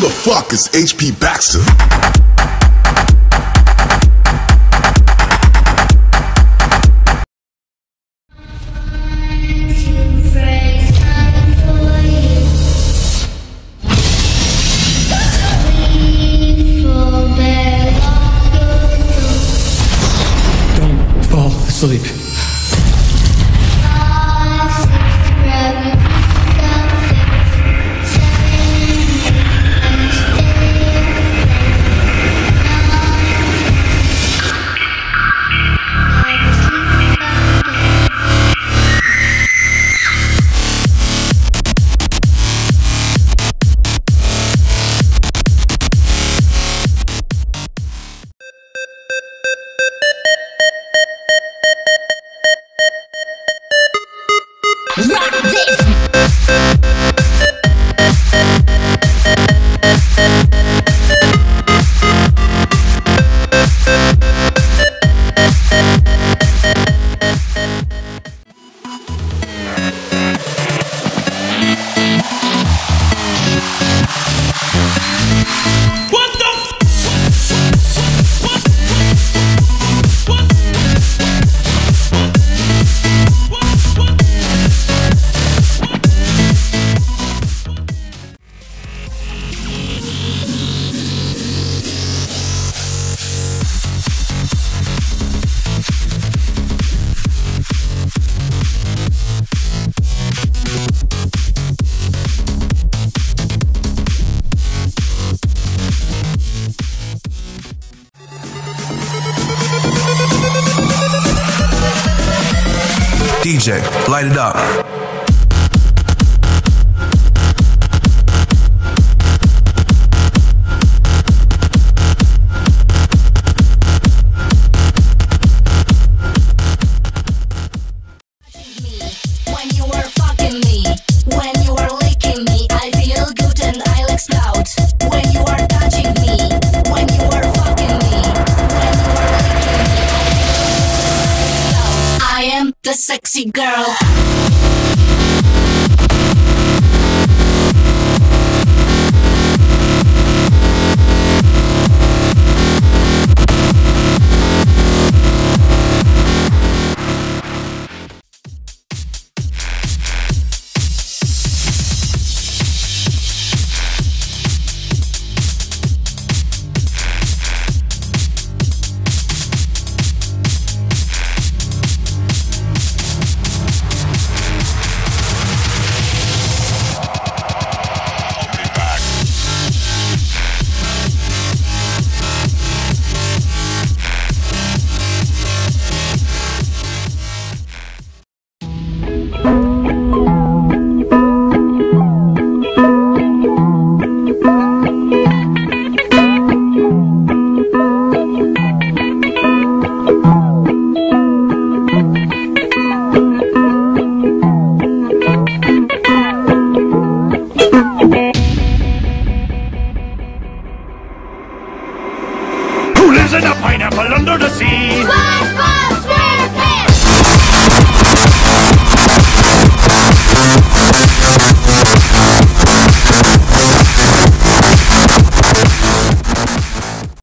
the fuck is H.P. Baxxter? Don't fall asleep. DJ, light it up. The sexy girl. Who lives in a pineapple under the sea?